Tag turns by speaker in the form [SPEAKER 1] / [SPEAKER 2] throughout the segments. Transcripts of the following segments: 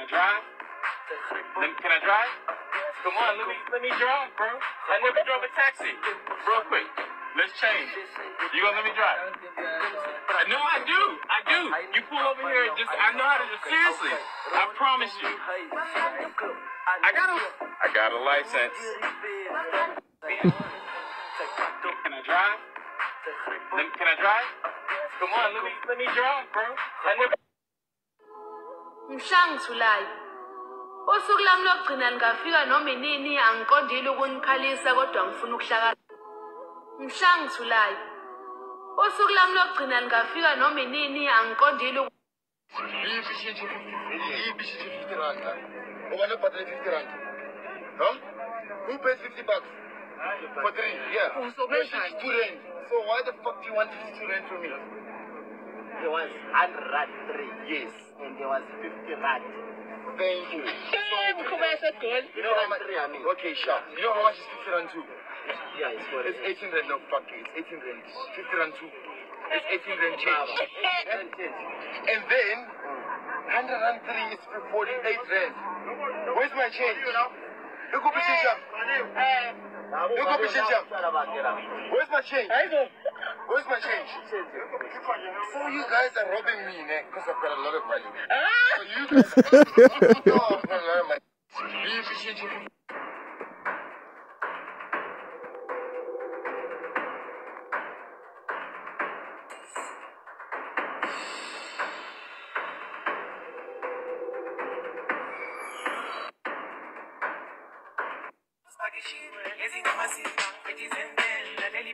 [SPEAKER 1] I drive? Can I drive? Come on, let me let me drive, bro. I never drove a taxi. Real quick, let's change. You gonna let me drive? No, I do. I do. You pull over here and just I know how to seriously. I promise you. I got a I got a license. Can I drive? Can I drive? Come on, let me let me drive, bro. I never
[SPEAKER 2] mhla ngithulayo usuku lami lokugcina lingafika noma inini angiqondile ukunikhalisa kodwa ngifuna ukuhlakala mhla ngithulayo usuku lami lokugcina lingafika noma inini angiqondile uku-
[SPEAKER 3] Yiphi ishintsho yiphi ishintsho 50 rand ha? Ubani obhadale 50 rand? Huh? Who pays 50 bucks? For three, yeah.
[SPEAKER 4] so
[SPEAKER 3] No, 52 rand. So why the fuck do you want 52 rand from me?
[SPEAKER 4] There was 100 rand
[SPEAKER 3] Yes.
[SPEAKER 4] and there was 50 rand.
[SPEAKER 3] Thank you. You know how much? Okay, sure. You know how much is 50 rand two?
[SPEAKER 4] Yeah, it's for
[SPEAKER 3] It's 18 rand. No, fuck it. It's 18 rand. 50 rand two. It's 18 rand change. And then 100 rand three is 48 rand. Where's my change? Look up change up. Look up change up. Where's my change? Where's my change? So you guys are robbing me, Because I've got a lot of money. Ah! So you guys no, I've got a lot of money.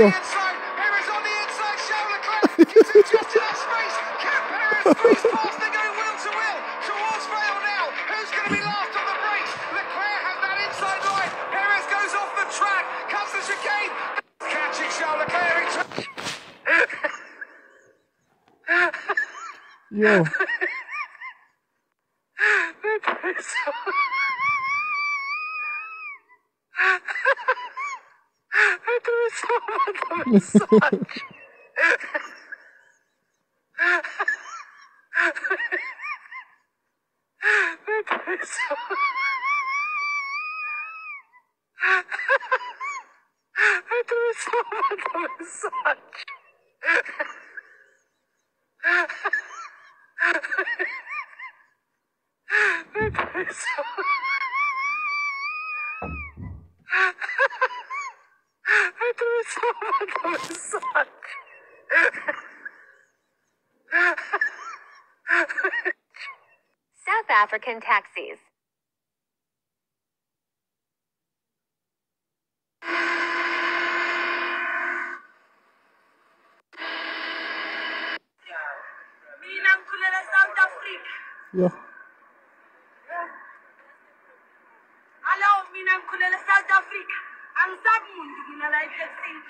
[SPEAKER 3] it into just
[SPEAKER 5] space, carries Paris, he's past to go wild to wild, towards
[SPEAKER 6] Sure.
[SPEAKER 5] the inside. Perez on the inside, Charles Leclerc gets it just enough space. Can Perez squeeze past? They're going wheel to wheel towards Vale now. Who's going to be last on the brakes? Leclerc has that goes off the track, comes the
[SPEAKER 7] African taxis.
[SPEAKER 2] mina ngikhulela south africa.
[SPEAKER 6] Yo,
[SPEAKER 2] hallo mina ngikhulela south africa. Angisabi muntu mina la eteksini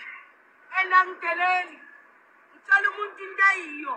[SPEAKER 2] and angideleli ngithola umuntu into eyiyo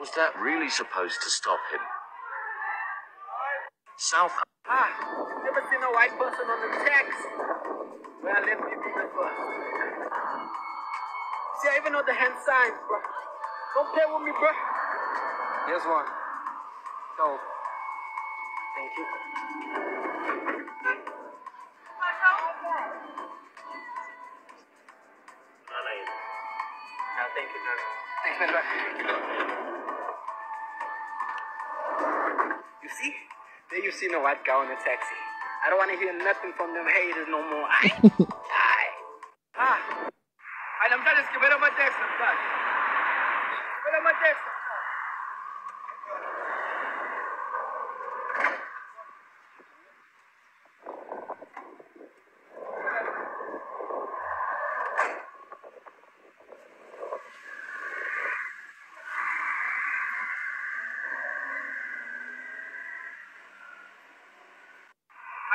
[SPEAKER 8] Was that really supposed to stop him? South
[SPEAKER 4] Ah, never seen a white person on the taxi. Where I left people before. See, I even know the hand signs, bro. Don't play with me, bro. Here's one. Go. Thank you. No, thank you, man. Thanks, man. There you see no white guy in a taxi. I don't want to hear nothing from them haters no more.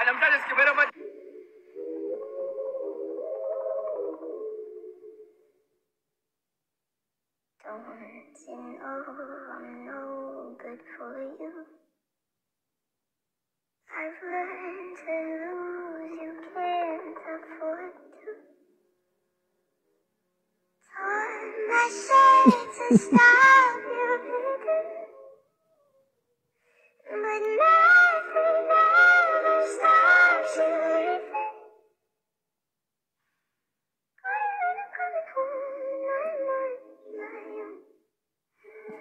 [SPEAKER 4] Ay, namhlanje sigibela amateksi.
[SPEAKER 6] Don't you know I'm no good for you? I've learned to lose, you can't afford to. Torn myself to stop you but nothing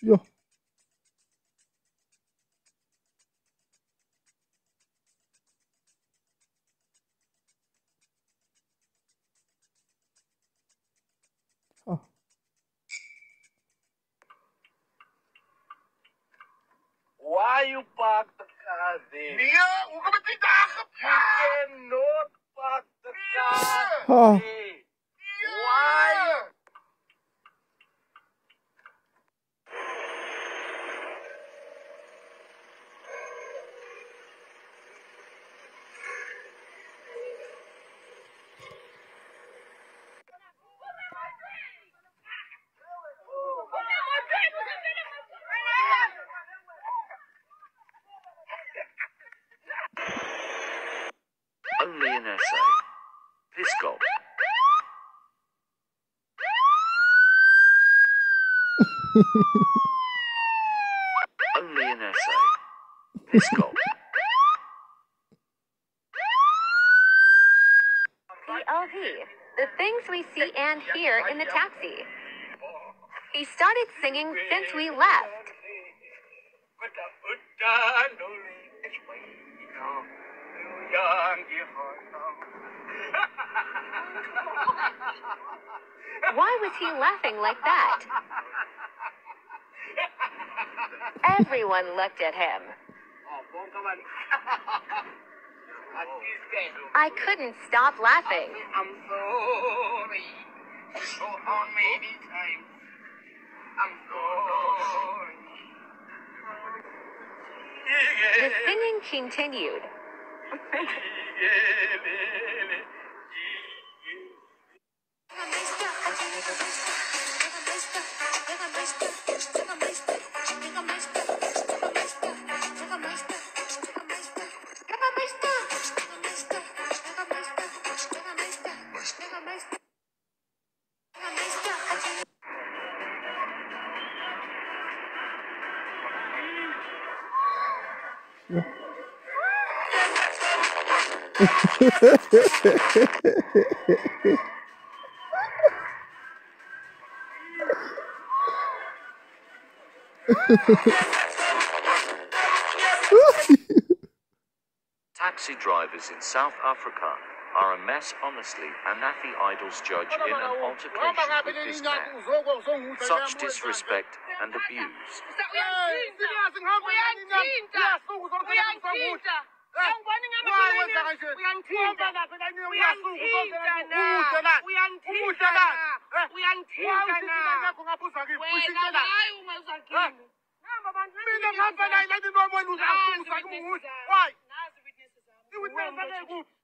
[SPEAKER 9] Ja. Ah.
[SPEAKER 4] Why you park the car there?
[SPEAKER 3] Nee, hoekom het nie daar
[SPEAKER 4] You
[SPEAKER 3] gepark?
[SPEAKER 4] cannot park the car
[SPEAKER 9] Ah.
[SPEAKER 4] there. Why?
[SPEAKER 8] Only in SA. Piscop. only in SA. Piscop.
[SPEAKER 7] PLV, the things we see and hear in the taxi. He started singing since we left. Why was he laughing like that? Everyone looked at him.
[SPEAKER 4] Bom, come on. At this guy.
[SPEAKER 7] I couldn't stop laughing.
[SPEAKER 4] I'm sorry. So many times? I'm sorry.
[SPEAKER 7] The singing continued. Yeah.
[SPEAKER 8] Taxi drivers in South Africa are a mess, honestly. Unathi Idol's judge in an altercation with this man. Such disrespect and abuse.
[SPEAKER 3] mina ngapha naye lathi nomona uzasusa kumuhle hayi i-witness akekuphi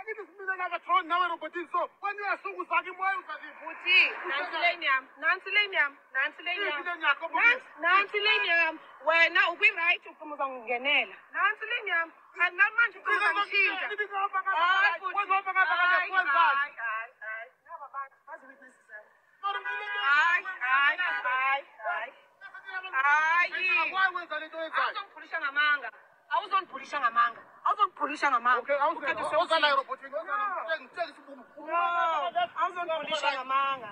[SPEAKER 3] angithi mina nakatroni nawe erobhotini so
[SPEAKER 2] kwani uyasuku zake moya uzazivuthe nantsi leni yam nantsi
[SPEAKER 3] leni yam nantsi
[SPEAKER 2] leni yamnantsi leni yam wena ukwirayithi uqima uzawungenela nantsi leni yam andinamanje uqimazangishintsha hayi awuzondibhulisha ngamanga awuzondibhulisha ngamanga awuzongibhulisha ngamangaawuzongibhulisha ngamanga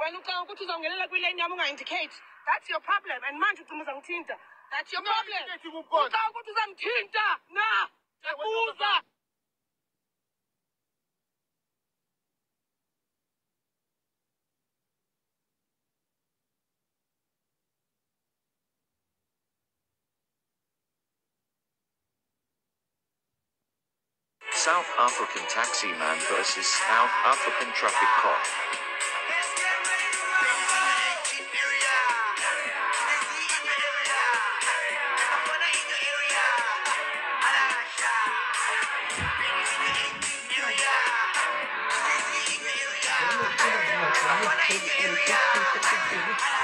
[SPEAKER 2] wena ucanga ukuthi uzawungenela kwileni yami unga-indicate that's your problem and manje ugcima uzangithinta that's your problem ucanga ukuthi uzangithinta na akuza
[SPEAKER 8] South African taxi man versus South African traffic cop.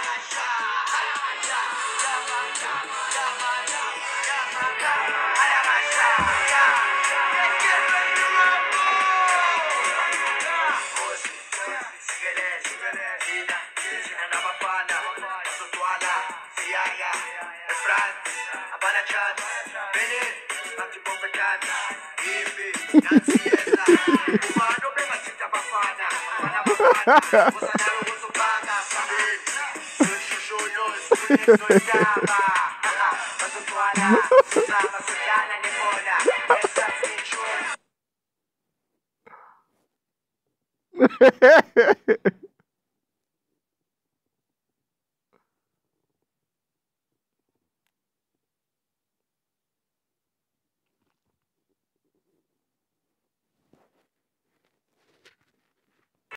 [SPEAKER 9] Hehehehe